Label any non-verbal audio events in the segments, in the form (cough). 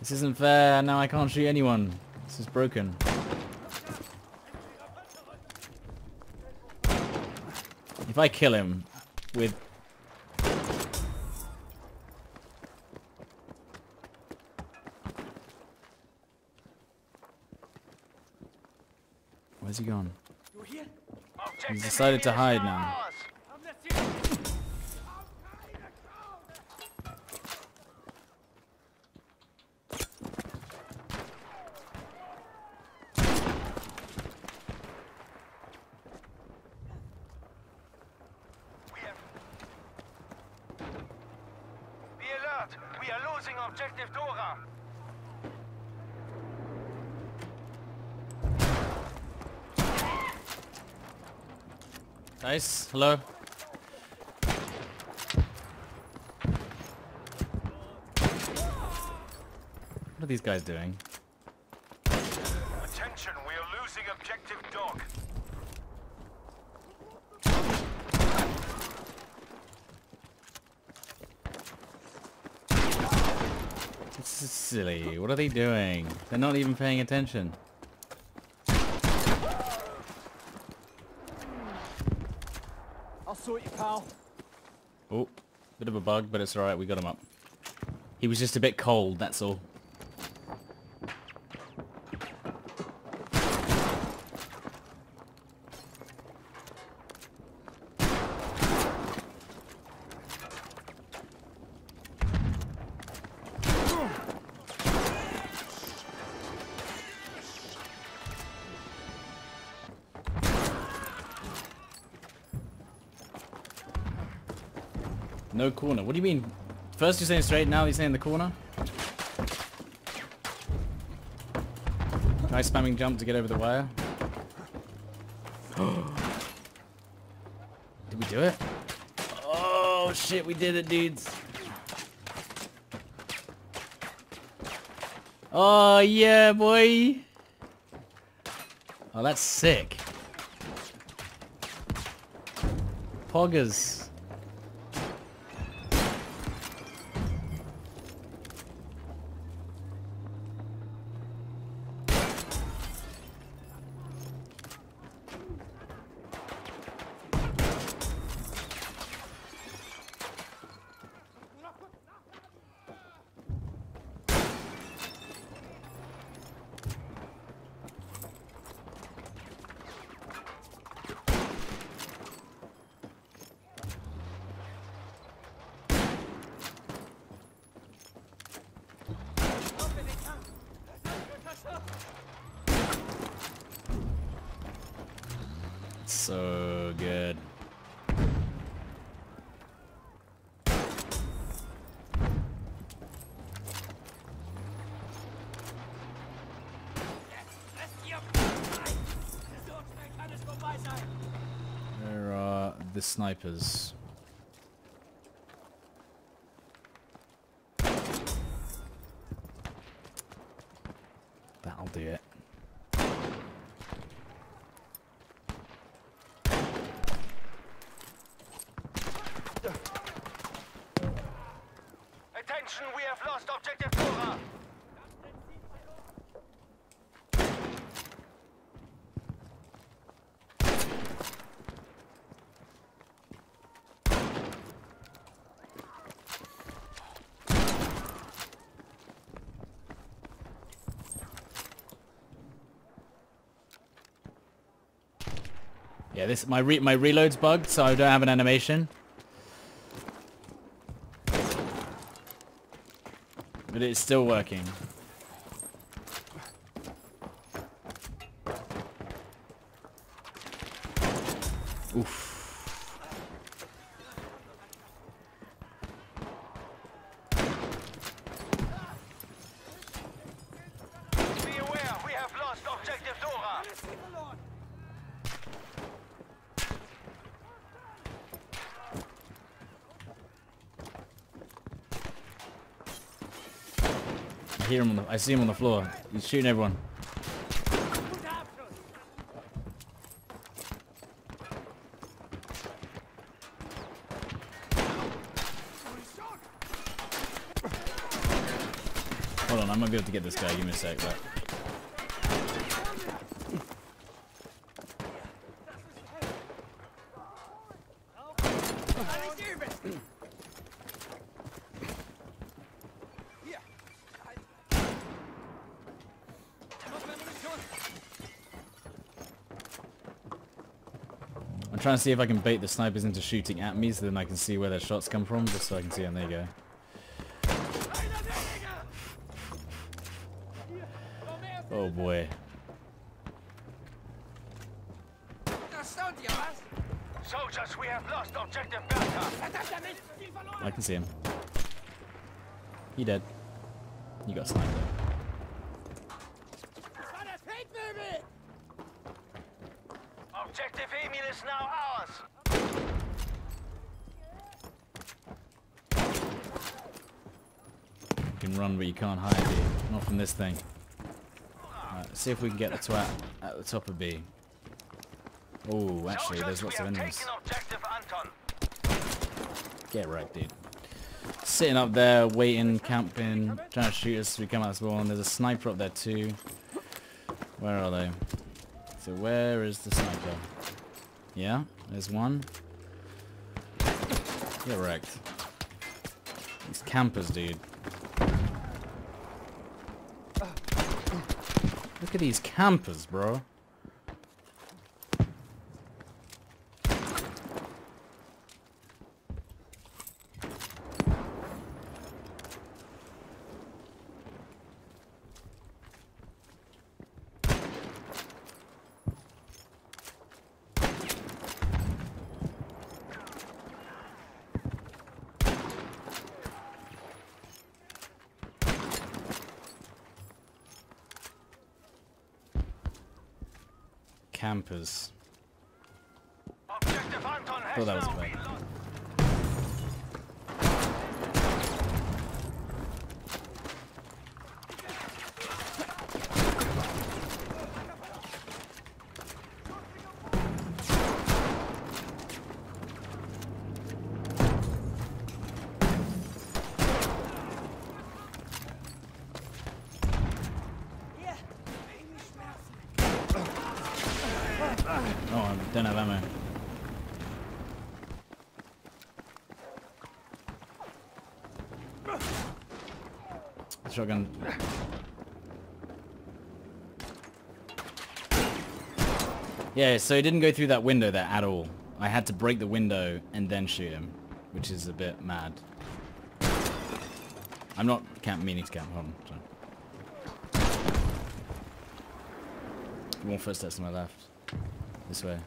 This isn't fair. Now I can't shoot anyone. This is broken. If I kill him with... Where's he gone? He's decided to hide now. Be alert! We are losing objective Dora! Nice. Hello. What are these guys doing? Attention, we are losing objective dog. This is silly. What are they doing? They're not even paying attention. I'll sort you, pal. Oh, bit of a bug, but it's alright. We got him up. He was just a bit cold, that's all. No corner. What do you mean? First you're saying straight, now you're saying the corner? Try spamming jump to get over the wire. (gasps) did we do it? Oh shit, we did it, dudes. Oh yeah, boy. Oh, that's sick. Poggers. So good. Where are the snipers? That'll do it. Attention, we have lost objective! Yeah, this my re my reload's bugged, so I don't have an animation. But it's still working. Oof. Be aware, we have lost objective Dora! Hear him on the I see him on the floor. He's shooting everyone. Hold on, I might be able to get this guy. Give me a sec. But... I'm trying to see if I can bait the snipers into shooting at me so then I can see where their shots come from, just so I can see them. There you go. Oh boy. Soldiers, we have lost objective Bertha. I can see him. He dead. You got sniped. Objective Emil is now ours. You can run, but you can't hide. Dude. Not from this thing. Right, see if we can get the twat at the top of B. Oh, actually, there's lots of enemies. taken objective Anton. Get right, dude. Sitting up there, waiting, camping, trying to shoot us as we come out of spawn. There's a sniper up there too. Where are they? So where is the sniper? Yeah, there's one. Get wrecked. These campers, dude. Look at these campers, bro. campers. Thought that was better. Don't have ammo. Shotgun. Yeah, so he didn't go through that window there at all. I had to break the window and then shoot him, which is a bit mad. I'm not camp meaning to camp. Hold on. Sorry. More footsteps to my left. This way.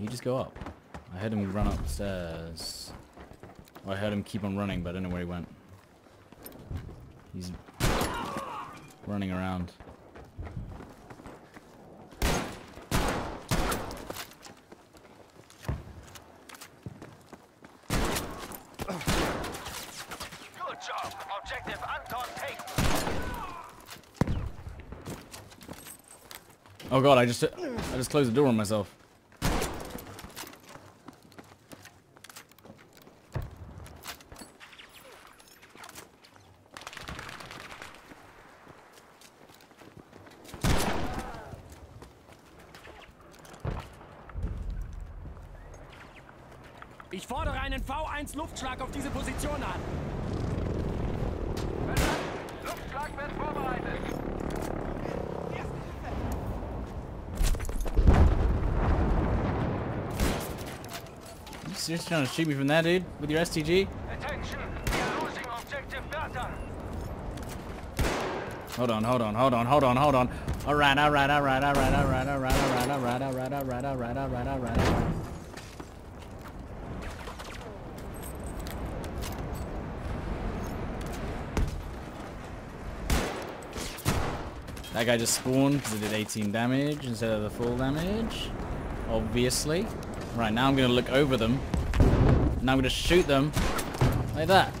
You just go up. I heard him run upstairs. Well, I heard him keep on running, but I don't know where he went. He's running around. Good job. Objective Anton take. Oh god, I just I just closed the door on myself. Einen V1 Luftschlag auf diese Position an. Luftschlag wird vorbereitet. You seriously trying to shoot me from there, dude? With your STG? Attention. We are losing objective Bertha. Hold on, hold on, hold on, hold on, hold on. Alright, alright, alright, alright, alright, alright, alright, alright, alright, alright, alright, alright, alright, alright. That guy just spawned because it did 18 damage instead of the full damage. Obviously. Right, now I'm going to look over them. And I'm going to shoot them like that.